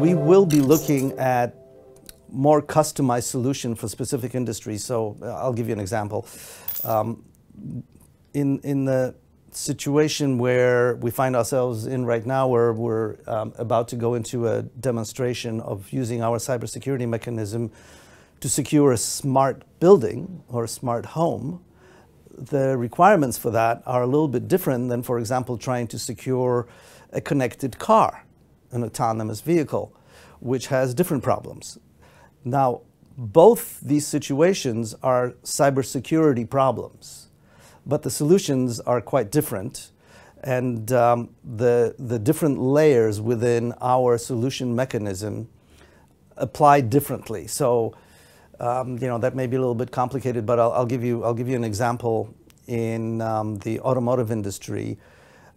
We will be looking at more customized solution for specific industries. So uh, I'll give you an example. Um, in, in the situation where we find ourselves in right now, where we're um, about to go into a demonstration of using our cybersecurity mechanism to secure a smart building or a smart home, the requirements for that are a little bit different than, for example, trying to secure a connected car, an autonomous vehicle, which has different problems. Now, both these situations are cybersecurity problems but the solutions are quite different. And um, the, the different layers within our solution mechanism apply differently. So, um, you know, that may be a little bit complicated, but I'll, I'll give, you, I'll give you an example in um, the automotive industry.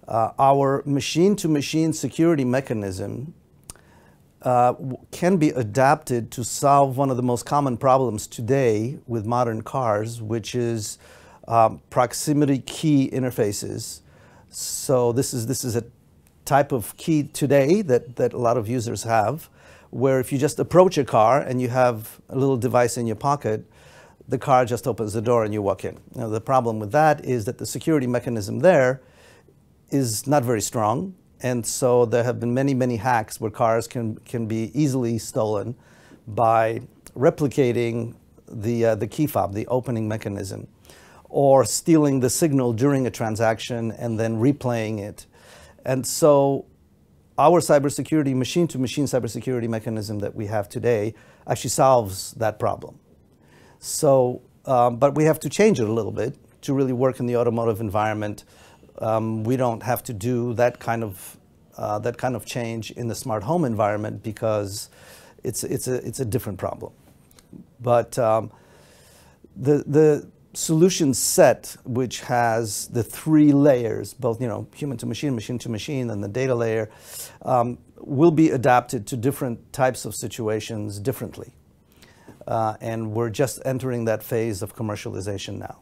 Uh, our machine to machine security mechanism uh, can be adapted to solve one of the most common problems today with modern cars, which is um, proximity key interfaces. So this is, this is a type of key today that, that a lot of users have, where if you just approach a car and you have a little device in your pocket, the car just opens the door and you walk in. Now the problem with that is that the security mechanism there is not very strong. And so there have been many, many hacks where cars can, can be easily stolen by replicating the, uh, the key fob, the opening mechanism or stealing the signal during a transaction and then replaying it. And so our cybersecurity, machine-to-machine cybersecurity mechanism that we have today actually solves that problem. So, um, but we have to change it a little bit to really work in the automotive environment. Um, we don't have to do that kind of uh, that kind of change in the smart home environment because it's it's a it's a different problem. But um, the the solution set, which has the three layers, both you know, human to machine, machine to machine, and the data layer, um, will be adapted to different types of situations differently. Uh, and we're just entering that phase of commercialization now.